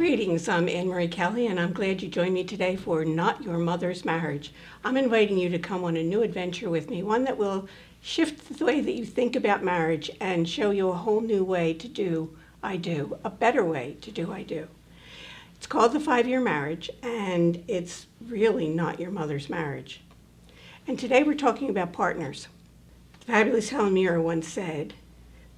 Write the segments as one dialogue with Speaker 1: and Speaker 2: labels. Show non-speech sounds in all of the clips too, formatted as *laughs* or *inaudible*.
Speaker 1: Greetings, I'm Annmarie Kelly, and I'm glad you joined me today for Not Your Mother's Marriage. I'm inviting you to come on a new adventure with me, one that will shift the way that you think about marriage and show you a whole new way to do I do, a better way to do I do. It's called The Five Year Marriage, and it's really not your mother's marriage. And today we're talking about partners. The fabulous Helen Mirren once said,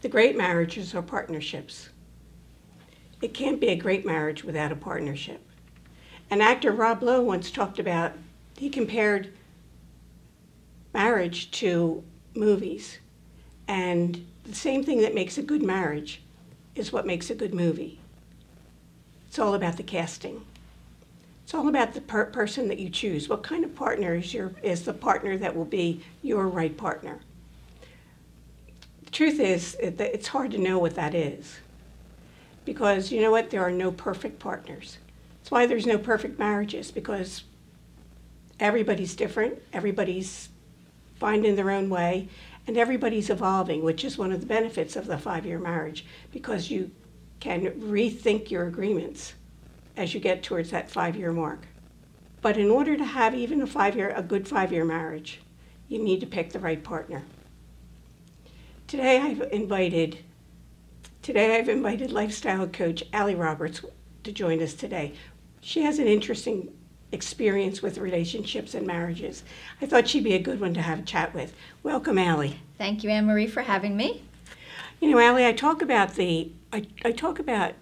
Speaker 1: The great marriages are partnerships. It can't be a great marriage without a partnership. And actor Rob Lowe once talked about, he compared marriage to movies. And the same thing that makes a good marriage is what makes a good movie. It's all about the casting. It's all about the per- person that you choose. What kind of partner is, your, is the partner that will be your right partner? The truth is, that it's hard to know what that is because you know what? There are no perfect partners. That's why there's no perfect marriages because everybody's different, everybody's finding their own way, and everybody's evolving, which is one of the benefits of the five year marriage because you can rethink your agreements as you get towards that five year mark. But in order to have even a five year, a good five year marriage, you need to pick the right partner. Today I've invited Today I've invited lifestyle coach Allie Roberts to join us today. She has an interesting experience with relationships and marriages. I thought she'd be a good one to have a chat with. Welcome, Allie.
Speaker 2: Thank you, Annmarie, for having me.
Speaker 1: You know, Allie, I talk about the I, I talk about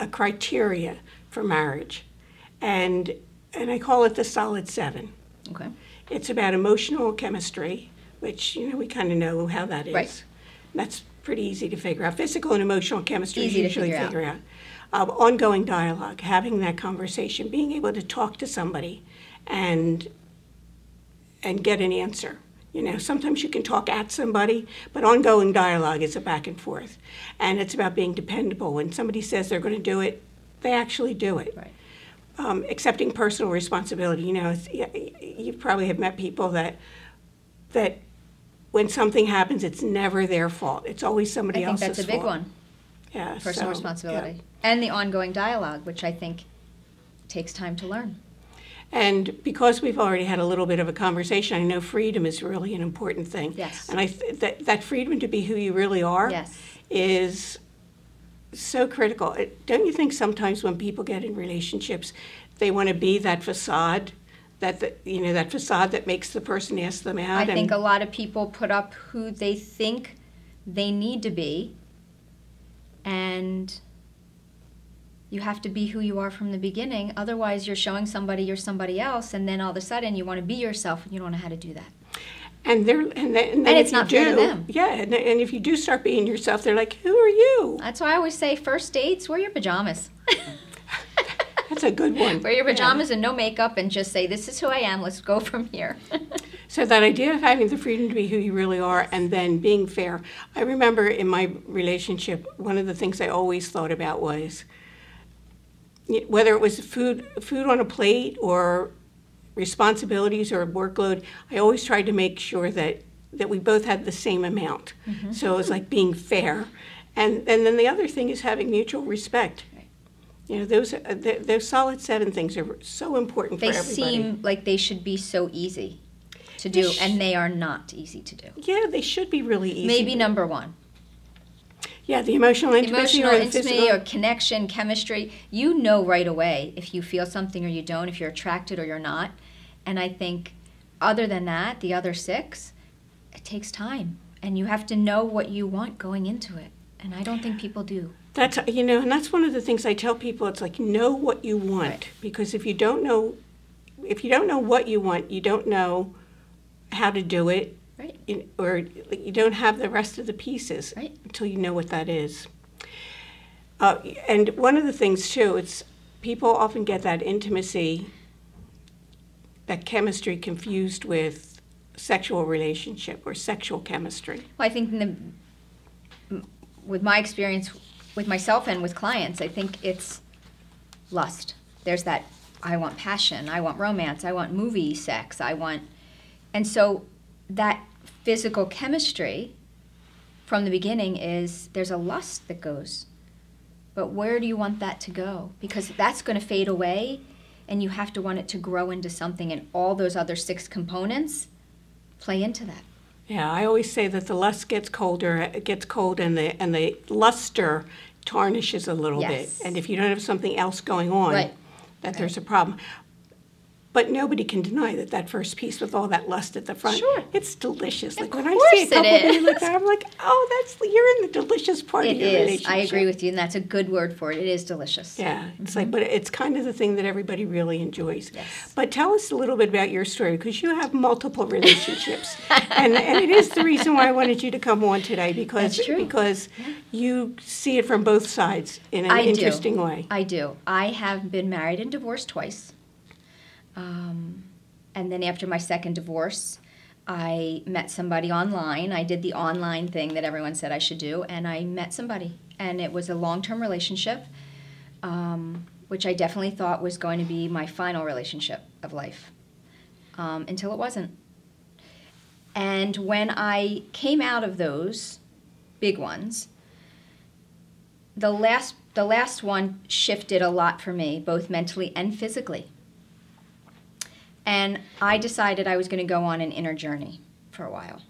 Speaker 1: a criteria for marriage, and and I call it the solid seven.
Speaker 2: Okay.
Speaker 1: It's about emotional chemistry, which you know we kind of know how that is.
Speaker 2: Right.
Speaker 1: That's pretty easy to figure out. Physical and emotional chemistry
Speaker 2: Easy
Speaker 1: is
Speaker 2: to
Speaker 1: usually
Speaker 2: figure
Speaker 1: figure out. Um, ongoing dialogue, having that conversation, being able to talk to somebody, and and get an answer. You know, sometimes you can talk at somebody, but ongoing dialogue is a back and forth, and it's about being dependable. When somebody says they're going to do it, they actually do it.
Speaker 2: Right.
Speaker 1: Um, accepting personal responsibility. You know, it's, you probably have met people that that when something happens, it's never their fault. It's always somebody
Speaker 2: I think
Speaker 1: else's
Speaker 2: that's a big
Speaker 1: fault.
Speaker 2: one.
Speaker 1: Yeah,
Speaker 2: Personal
Speaker 1: so,
Speaker 2: responsibility.
Speaker 1: yeah.
Speaker 2: And the ongoing dialogue, which I think takes time to learn.
Speaker 1: And because we've already had a little bit of a conversation, I know freedom is really an important thing.
Speaker 2: Yes.
Speaker 1: And I th- that that freedom to be who you really are
Speaker 2: Yes.
Speaker 1: is so critical. Don't you think sometimes when people get in relationships, they want to be that facade, that the, you know that facade that makes the person ask them out.
Speaker 2: I think a lot of people put up who they think they need to be, and you have to be who you are from the beginning. Otherwise, you're showing somebody you're somebody else, and then all of a sudden you want to be yourself, and you don't know how to do that.
Speaker 1: and they're and, then, and, then
Speaker 2: And it's not fair to
Speaker 1: do-
Speaker 2: them.
Speaker 1: Yeah, and, and if you do start being yourself, they're like, "Who are you?"
Speaker 2: That's why I always say first dates, wear your pajamas. *laughs* *laughs*
Speaker 1: That's a good one.
Speaker 2: Wear your
Speaker 1: Yeah.
Speaker 2: pajamas and no makeup and just say, This is who I am, let's go from here. *laughs*
Speaker 1: So that idea of having the freedom to be who you really are and then being fair. I remember in my relationship, one of the things I always thought about was whether it was food food on a plate or responsibilities or workload, I always tried to make sure that that we both had the same amount. Mm-hmm. So it was like being fair. And and then the other thing is having mutual respect. You know, those uh, are- th- those solid seven things are so important
Speaker 2: they
Speaker 1: for everybody.
Speaker 2: seem like they should be so easy to do,
Speaker 1: sh-
Speaker 2: and they are not easy to do.
Speaker 1: yeah, they should be really easy.
Speaker 2: Maybe number one.
Speaker 1: Yeah, the emotional intimacy
Speaker 2: Emotional
Speaker 1: or
Speaker 2: intimacy or connection, chemistry, you know right away if you feel something or you don't, if you're attracted or you're not. And I think, other than that, the other six, it takes time. And you have to know what you want going into it. And I don't think people do.
Speaker 1: That's you know, and that's one of the things I tell people. It's like know what you want
Speaker 2: Right.
Speaker 1: because if you don't know, if you don't know what you want, you don't know how to do it,
Speaker 2: Right.
Speaker 1: you- or you don't have the rest of the pieces
Speaker 2: Right.
Speaker 1: until you know what that is. Uh, and one of the things too, it's people often get that intimacy, that chemistry confused with sexual relationship or sexual chemistry.
Speaker 2: Well, I think in the, with my experience with myself and with clients, I think it's lust. There's that I want passion, I want romance, I want movie sex, I want, and so that physical chemistry from the beginning is there's a lust that goes But where do you want that to go? Because that's going to fade away and you have to want it to grow into something and all those other six components play into that.
Speaker 1: Yeah, I always say that the lust gets colder, it gets cold, and the and the luster tarnishes a little
Speaker 2: Yes.
Speaker 1: bit. And if you don't have something else going on,
Speaker 2: Right.
Speaker 1: that there's a problem. But nobody can deny that that first piece with all that lust at the front,
Speaker 2: Sure.
Speaker 1: it's delicious. Like when I see a couple
Speaker 2: is.
Speaker 1: be like that, I'm like, oh, that's you're in the delicious part
Speaker 2: It
Speaker 1: of your
Speaker 2: is.
Speaker 1: relationship.
Speaker 2: I agree with you, and that's a good word for it. It is delicious.
Speaker 1: Yeah, it's like, mm-hmm. but it's kind of the thing that everybody really enjoys.
Speaker 2: Yes.
Speaker 1: But tell us a little bit about your story because you have multiple relationships, *laughs* and and it is the reason why I wanted you to come on today because because you see it from both sides in an
Speaker 2: I do.
Speaker 1: interesting way.
Speaker 2: I do. I have been married and divorced twice. Um, and then after my second divorce, I met somebody online. I did the online thing that everyone said I should do, and I met somebody. And it was a long term relationship, um, which I definitely thought was going to be my final relationship of life um, until it wasn't. And when I came out of those big ones, the last the last one shifted a lot for me, both mentally and physically. And I decided I was going to go on an inner journey for a while.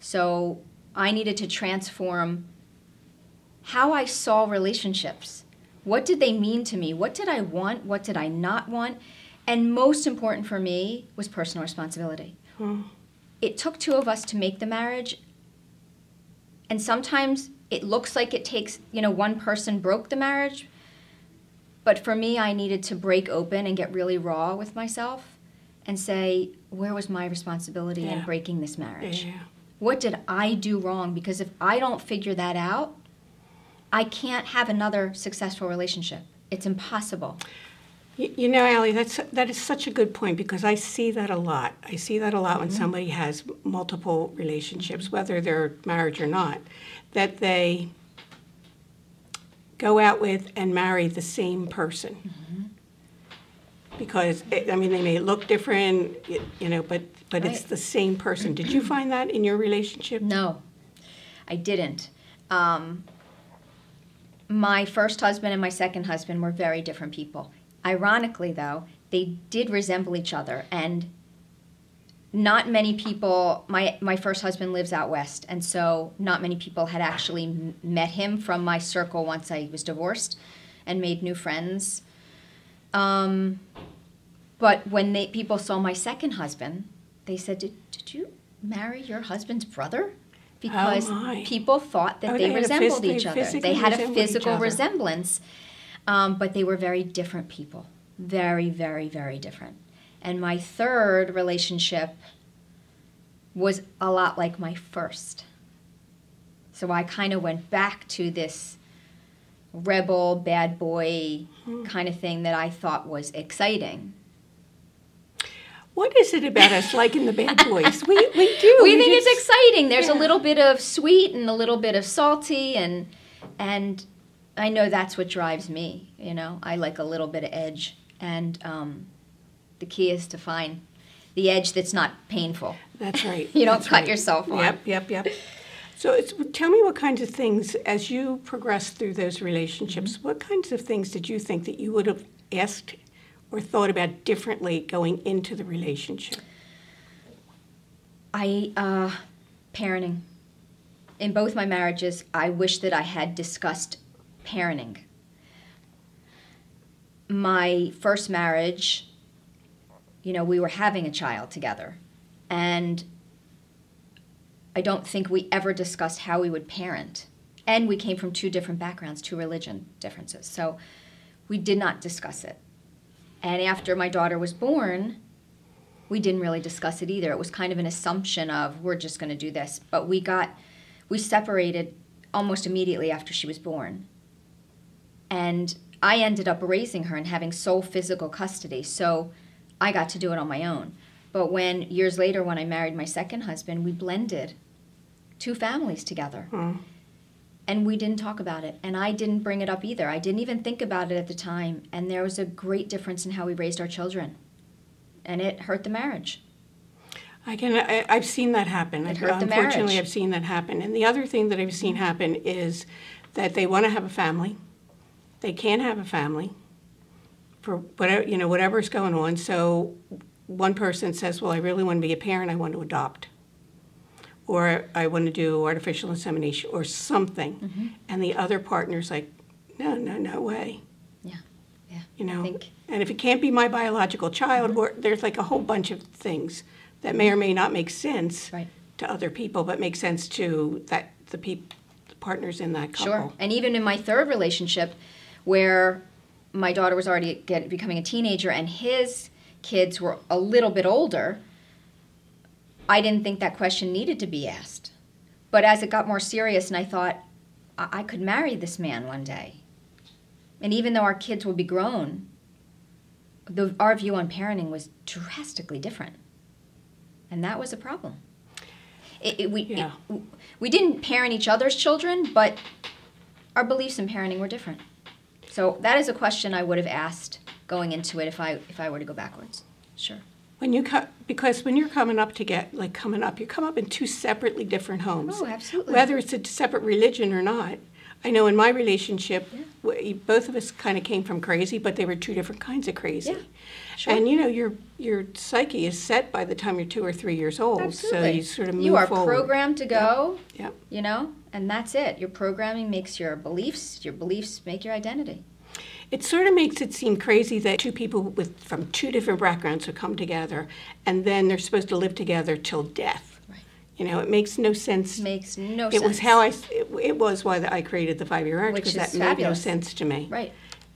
Speaker 2: So I needed to transform how I saw relationships. What did they mean to me? What did I want? What did I not want? And most important for me was personal responsibility. Hmm. It took two of us to make the marriage, and sometimes it looks like it takes, you know, one person broke the marriage. But for me, I needed to break open and get really raw with myself and say, where was my responsibility in breaking this marriage?
Speaker 1: Yeah.
Speaker 2: What did I do wrong? Because if I don't figure that out, I can't have another successful relationship. It's impossible.
Speaker 1: You, you know, Allie, that's that is such a good point because I see that a lot. I see that a lot when mm-hmm. somebody has multiple relationships, whether they're married or not, that they go out with and marry the same person. Mm-hmm. Because it, I mean, they may look different, you know, but but it's the same person. Did you find that in your relationship?
Speaker 2: No, I didn't. Um, my first husband and my second husband were very different people. Ironically, though, they did resemble each other, and not many people. My my first husband lives out west, and so not many people had actually m- met him from my circle once I was divorced, and made new friends. Um, but when they people saw my second husband, they said, "Did, did you marry your husband's brother?" Because
Speaker 1: my.
Speaker 2: people thought that
Speaker 1: Oh,
Speaker 2: they,
Speaker 1: they
Speaker 2: resembled each other. They had a physical resemblance, um, but they were very different people. Very, very, very different. And my third relationship was a lot like my first. So I kind of went back to this rebel, bad boy
Speaker 1: Hmm.
Speaker 2: kind of thing that I thought was exciting.
Speaker 1: What is it about us liking the bad boys? We we do. *laughs*
Speaker 2: we think
Speaker 1: just-
Speaker 2: it's exciting. There's a little bit of sweet and a little bit of salty and and I know that's what drives me. You know, I like a little bit of edge, and um, the key is to find the edge that's not painful.
Speaker 1: That's right. *laughs*
Speaker 2: You don't
Speaker 1: That's
Speaker 2: cut
Speaker 1: right.
Speaker 2: yourself on.
Speaker 1: Yep, yep, yep. So it's, tell me what kinds of things, as you progressed through those relationships,
Speaker 2: Mm-hmm.
Speaker 1: what kinds of things did you think that you would have asked or thought about differently going into the relationship?
Speaker 2: I uh, parenting. In both my marriages, I wish that I had discussed parenting. My first marriage, you know, we were having a child together, and I don't think we ever discussed how we would parent. And we came from two different backgrounds, two religion differences. So we did not discuss it. And after my daughter was born, we didn't really discuss it either. It was kind of an assumption of we're just going to do this. But we got, we separated almost immediately after she was born. And I ended up raising her and having sole physical custody. So I got to do it on my own. But when years later, when I married my second husband, we blended two families together.
Speaker 1: Hmm.
Speaker 2: And we didn't talk about it. And I didn't bring it up either. I didn't even think about it at the time. And there was a great difference in how we raised our children. And it hurt the marriage.
Speaker 1: I can, I, I've seen that happen.
Speaker 2: It hurt the
Speaker 1: Unfortunately,
Speaker 2: marriage.
Speaker 1: I've seen that happen. And the other thing that I've seen happen is that they want to have a family, they can't have a family for whatever you know whatever's going on. So one person says, "Well, I really want to be a parent. I want to adopt." Or I want to do artificial insemination or something.
Speaker 2: Mm-hmm.
Speaker 1: And the other partner's like, no, no, no way.
Speaker 2: Yeah. Yeah.
Speaker 1: You know,
Speaker 2: Mm-hmm.
Speaker 1: and if it can't be my biological child, or there's like a whole bunch of things that may or may not make sense
Speaker 2: Right.
Speaker 1: to other people, but make sense to that the peop, the partners in that couple.
Speaker 2: Sure. And even in my third relationship, where my daughter was already get, becoming a teenager and his kids were a little bit older, I didn't think that question needed to be asked. But as it got more serious, and I thought, I, I could marry this man one day. And even though our kids will be grown, the, our view on parenting was drastically different. And that was a problem. It, it- we,
Speaker 1: Yeah.
Speaker 2: it- we didn't parent each other's children, but our beliefs in parenting were different. So that is a question I would have asked going into it if I if I were to go backwards. Sure.
Speaker 1: When you co- because when you're coming up to get like coming up, you come up in two separately different homes.
Speaker 2: Oh, absolutely.
Speaker 1: Whether it's a separate religion or not. I know in my relationship, we, both of us kind of came from crazy, but they were two different kinds of crazy.
Speaker 2: Yeah, sure.
Speaker 1: And you know, your your psyche is set by the time you're two or three years old,
Speaker 2: Absolutely.
Speaker 1: so you sort of move
Speaker 2: you are
Speaker 1: forward.
Speaker 2: programmed to go,
Speaker 1: Yep.
Speaker 2: you know, and that's it. Your programming makes your beliefs. Your beliefs make your identity.
Speaker 1: It sort of makes it seem crazy that two people with from two different backgrounds would come together, and then they're supposed to live together till death.
Speaker 2: Right.
Speaker 1: You know, it makes no sense.
Speaker 2: Makes no
Speaker 1: it
Speaker 2: sense.
Speaker 1: was how I. It, it was why that I created the five year
Speaker 2: Which
Speaker 1: because that made no sense to me.
Speaker 2: Right.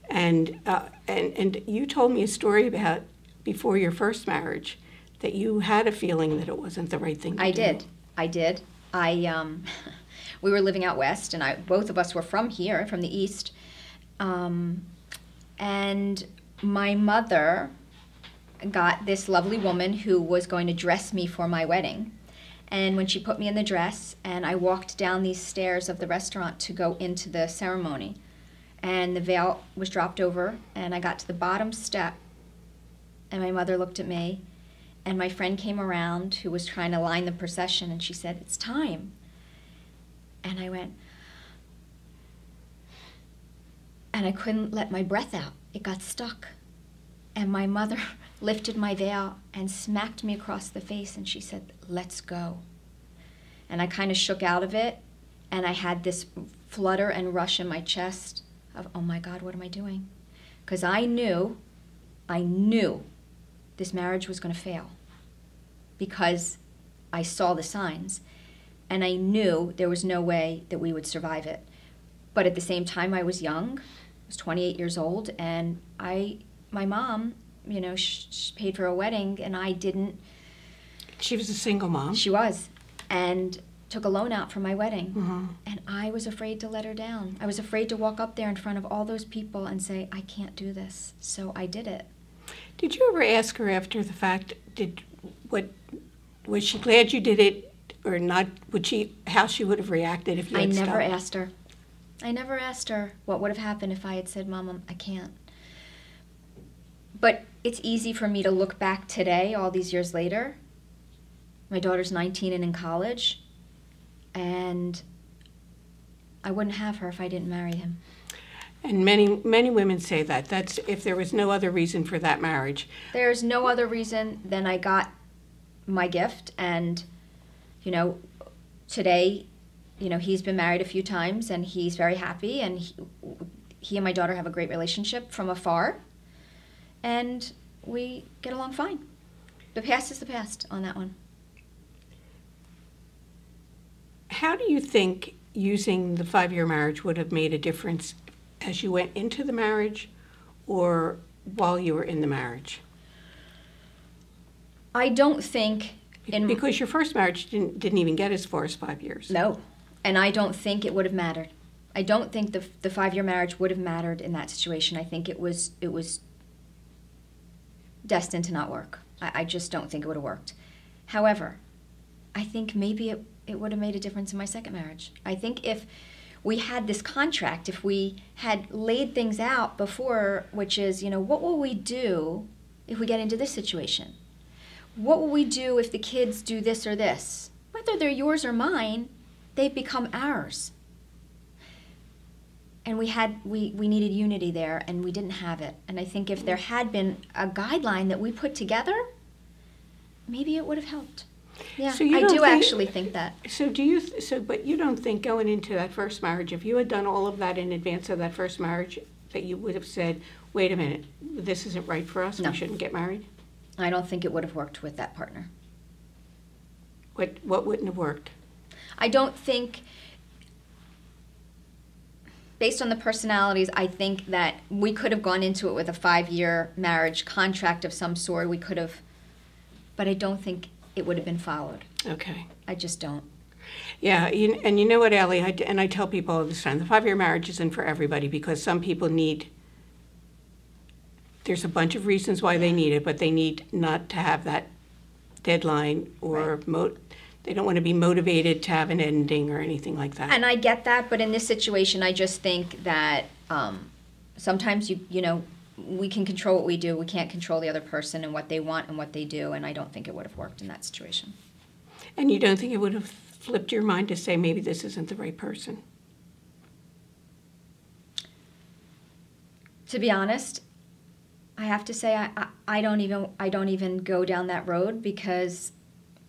Speaker 1: And uh, and and you told me a story about before your first marriage that you had a feeling that it wasn't the right thing to
Speaker 2: I
Speaker 1: do.
Speaker 2: did. I did. I um, *laughs* we were living out west, and I both of us were from here, from the east, um, and my mother got this lovely woman who was going to dress me for my wedding. And when she put me in the dress, and I walked down these stairs of the restaurant to go into the ceremony, and the veil was dropped over, and I got to the bottom step, and my mother looked at me, and my friend came around who was trying to line the procession, and she said, It's time. And I went, and I couldn't let my breath out. It got stuck. And my mother *laughs* lifted my veil and smacked me across the face, and she said, Let's go. And I kind of shook out of it, and I had this flutter and rush in my chest of, Oh my God, what am I doing? Because I knew, I knew this marriage was going to fail because I saw the signs and I knew there was no way that we would survive it. But at the same time, I was young, was 28 years old, and I, my mom, you know, sh- sh- paid for a wedding, and I didn't.
Speaker 1: She was a single mom.
Speaker 2: She was, and took a loan out for my wedding,
Speaker 1: Mhm.
Speaker 2: and I was afraid to let her down. I was afraid to walk up there in front of all those people and say, "I can't do this." So I did it.
Speaker 1: Did you ever ask her after the fact? Did what? Was she glad you did it or not? Would she? How she would have reacted if you
Speaker 2: I
Speaker 1: had
Speaker 2: never
Speaker 1: stopped?
Speaker 2: asked her. I never asked her what would have happened if I had said, Mom, um, I can't. But it's easy for me to look back today, all these years later. My daughter's 19 and in college, and I wouldn't have her if I didn't marry him.
Speaker 1: And many many women say that. That's if there was no other reason for that marriage.
Speaker 2: There's no other reason than I got my gift, and, you know, today, you know, he's been married a few times and he's very happy, and he, he and my daughter have a great relationship from afar, and we get along fine. The past is the past on that one.
Speaker 1: How do you think using the five year marriage would have made a difference as you went into the marriage or while you were in the marriage?
Speaker 2: I don't think in
Speaker 1: because your first marriage didn't didn't even get as far as five years.
Speaker 2: No. And I don't think it would have mattered. I don't think the, the five year marriage would have mattered in that situation. I think it was it was destined to not work. I, I just don't think it would have worked. However, I think maybe it, it would have made a difference in my second marriage. I think if we had this contract, if we had laid things out before, which is, you know, what will we do if we get into this situation? What will we do if the kids do this or this? Whether they're yours or mine, they become ours. and we had we we needed unity there and we didn't have it and i think if there had been a guideline that we put together maybe it would have helped yeah
Speaker 1: So you
Speaker 2: i
Speaker 1: don't think-
Speaker 2: actually think that
Speaker 1: So do you, th- so, but you don't think going into that first marriage, if you had done all of that in advance of that first marriage, that you would have said, wait a minute, this isn't right for us,
Speaker 2: No.
Speaker 1: we shouldn't get married?
Speaker 2: i don't think it would have worked with that partner
Speaker 1: What, what wouldn't have worked?
Speaker 2: I don't think based on the personalities i think that we could have gone into it with a five year marriage contract of some sort. We could have but i don't think it would have been followed.
Speaker 1: Okay.
Speaker 2: i just don't.
Speaker 1: Yeah, you, and you know what, Allie, I, and I tell people all the time, the five-year marriage isn't for everybody because some people need, there's a bunch of reasons why they need it, but they need not to have that deadline or mo, they don't want to be motivated to have an ending or anything like that.
Speaker 2: And I get that, but in this situation, I just think that um, sometimes you you know we can control what we do. We can't control the other person and what they want and what they do. And I don't think it would have worked in that situation.
Speaker 1: And you don't think it would have flipped your mind to say maybe this isn't the right person?
Speaker 2: To be honest, I have to say I, I, I don't even I don't even go down that road because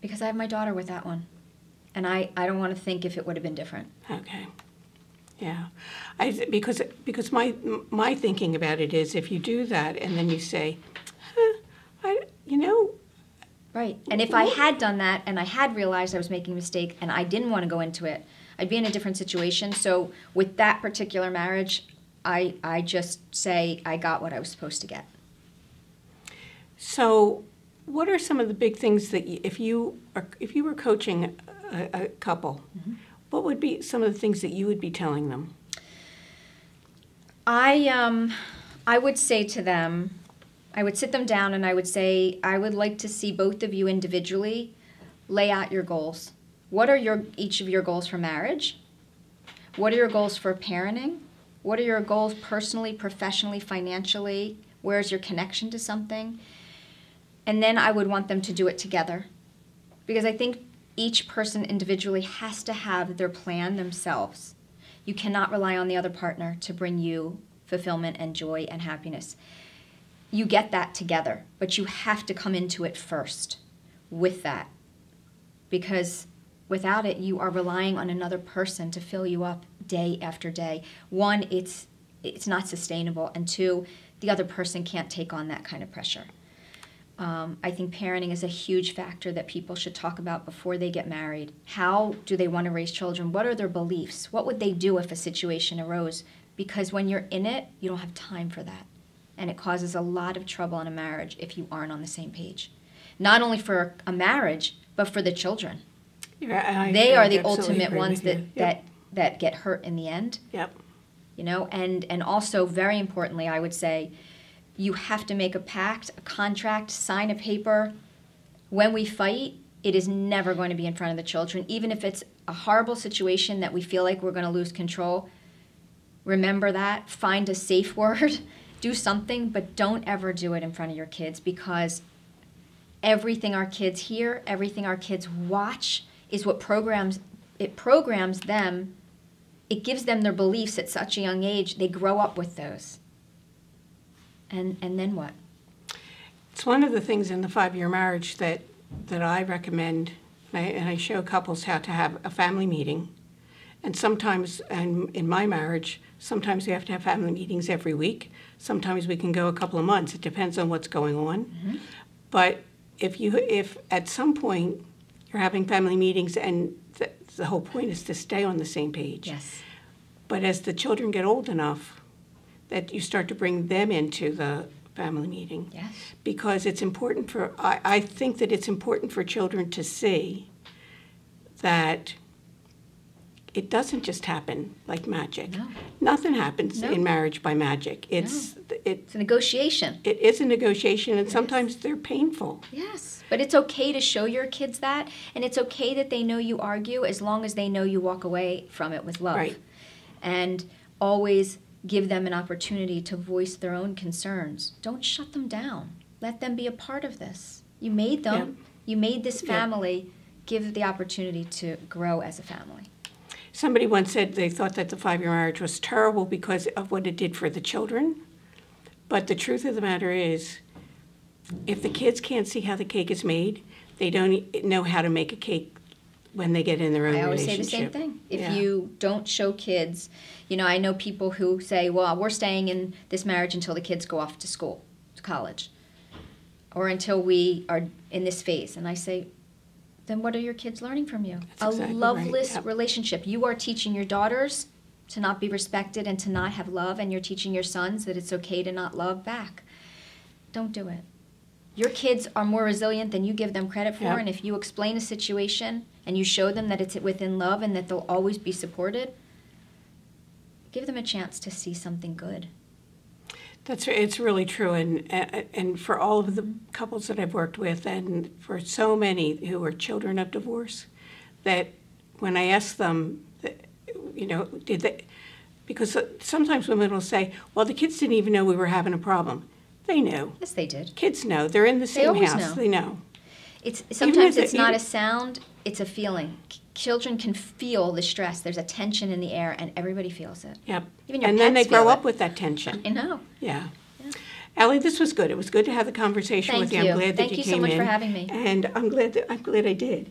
Speaker 2: because I have my daughter with that one, and I I don't want to think if it would have been different.
Speaker 1: Okay. Yeah. I, because, because my, my thinking about it is if you do that and then you say, huh, I, you know,
Speaker 2: Right. And if I had done that and I had realized I was making a mistake and I didn't want to go into it, I'd be in a different situation. So with that particular marriage, I I just say I got what I was supposed to get.
Speaker 1: So, what are some of the big things that you, if you are, if you were coaching a, a couple, what would be some of the things that you would be telling them?
Speaker 2: I um I would say to them, I would sit them down and I would say, I would like to see both of you individually lay out your goals. What are your each of your goals for marriage? What are your goals for parenting? What are your goals personally, professionally, financially? Where's your connection to something? And then I would want them to do it together. Because I think each person individually has to have their plan themselves. You cannot rely on the other partner to bring you fulfillment and joy and happiness. You get that together, but you have to come into it first with that. Because without it, you are relying on another person to fill you up day after day. One, it's it's not sustainable, and two, the other person can't take on that kind of pressure. Um, I think parenting is a huge factor that people should talk about before they get married. How do they want to raise children? What are their beliefs? What would they do if a situation arose? Because when you're in it, you don't have time for that. And it causes a lot of trouble in a marriage if you aren't on the same page. Not only for a marriage, but for the children.
Speaker 1: Yeah, I-
Speaker 2: they
Speaker 1: I
Speaker 2: are the ultimate ones that.
Speaker 1: Yep.
Speaker 2: that, that get hurt in the end
Speaker 1: Yep.
Speaker 2: you know and and also very importantly i would say you have to make a pact a contract sign a paper. When we fight it is never going to be in front of the children. Even if it's a horrible situation that we feel like we're going to lose control remember that. Find a safe *laughs* word. Do something but don't ever do it in front of your kids because everything our kids hear everything our kids watch is what programs it programs them. It gives them their beliefs at such a young age. They grow up with those and and then what
Speaker 1: It's one of the things in the five-year marriage that, that I recommend, and I, and I show couples how to have a family meeting. And sometimes, and in my marriage, sometimes we have to have family meetings every week. Sometimes we can go a couple of months. It depends on what's going on. Mm-hmm. But if you, if at some point you're having family meetings and the, the whole point is to stay on the same page.
Speaker 2: yes
Speaker 1: But as the children get old enough, that you start to bring them into the family meeting
Speaker 2: yes
Speaker 1: because it's important for I, I think that it's important for children to see that it doesn't just happen like magic.
Speaker 2: No.
Speaker 1: Nothing happens
Speaker 2: No.
Speaker 1: in marriage by magic. It's it
Speaker 2: it's a negotiation
Speaker 1: it is a negotiation and sometimes they're painful.
Speaker 2: yes but it's okay to show your kids that and it's okay that they know you argue as long as they know you walk away from it with love
Speaker 1: Right.
Speaker 2: and always give them an opportunity to voice their own concerns. Don't shut them down. Let them be a part of this. You made them. You made this
Speaker 1: Yeah.
Speaker 2: family. Give the opportunity to grow as a family.
Speaker 1: Somebody once said they thought that the five-year marriage was terrible because of what it did for the children. But the truth of the matter is, if the kids can't see how the cake is made, they don't know how to make a cake when they get in their own
Speaker 2: I always say the same thing. If
Speaker 1: Yeah.
Speaker 2: you don't show kids, you know, I know people who say, well, we're staying in this marriage until the kids go off to school, to college, or until we are in this phase. And I say, then what are your kids learning from you?
Speaker 1: That's
Speaker 2: a
Speaker 1: exactly right,
Speaker 2: loveless
Speaker 1: yep.
Speaker 2: relationship. You are teaching your daughters to not be respected and to not have love, and you're teaching your sons that it's okay to not love back. Don't do it. Your kids are more resilient than you give them credit for,
Speaker 1: Yep.
Speaker 2: and if you explain a situation and you show them that it's within love and that they'll always be supported, give them a chance to see something good.
Speaker 1: That's it's really true, and and for all of the couples that I've worked with, and for so many who are children of divorce, that when I ask them, you know, did they? Because sometimes women will say, "Well, the kids didn't even know we were having a problem." They knew.
Speaker 2: Yes, they did.
Speaker 1: Kids know. They're in the same
Speaker 2: always
Speaker 1: house.
Speaker 2: know.
Speaker 1: They know.
Speaker 2: It's sometimes it's
Speaker 1: it-
Speaker 2: not a sound; it's a feeling. C- children can feel the stress. There's a tension in the air, and everybody feels it.
Speaker 1: Yep.
Speaker 2: Even your
Speaker 1: and then they grow
Speaker 2: it.
Speaker 1: up with that tension.
Speaker 2: I know.
Speaker 1: Yeah. Allie, this was good. It was good to have the conversation
Speaker 2: Thank
Speaker 1: with you.
Speaker 2: you.
Speaker 1: I'm glad that
Speaker 2: Thank
Speaker 1: you Thank
Speaker 2: you so
Speaker 1: came
Speaker 2: much for
Speaker 1: in.
Speaker 2: having me.
Speaker 1: And I'm glad that, I'm glad I did.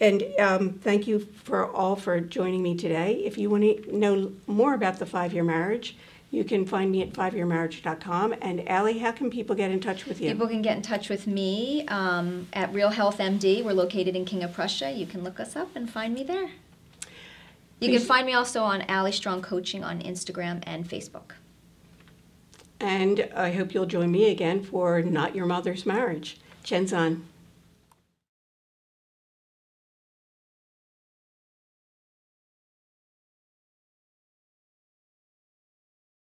Speaker 1: And um, thank you for all for joining me today. If you want to know more about the five-year marriage, you can find me at fiveyearmarriage.com. And Allie, how can people get in touch with you?
Speaker 2: People can get in touch with me um, at Real Health MD. We're located in King of Prussia. You can look us up and find me there. You
Speaker 1: Please-
Speaker 2: can find me also on Ali Strong Coaching on Instagram and Facebook.
Speaker 1: And I hope you'll join me again for Not Your Mother's Marriage. Jen's on.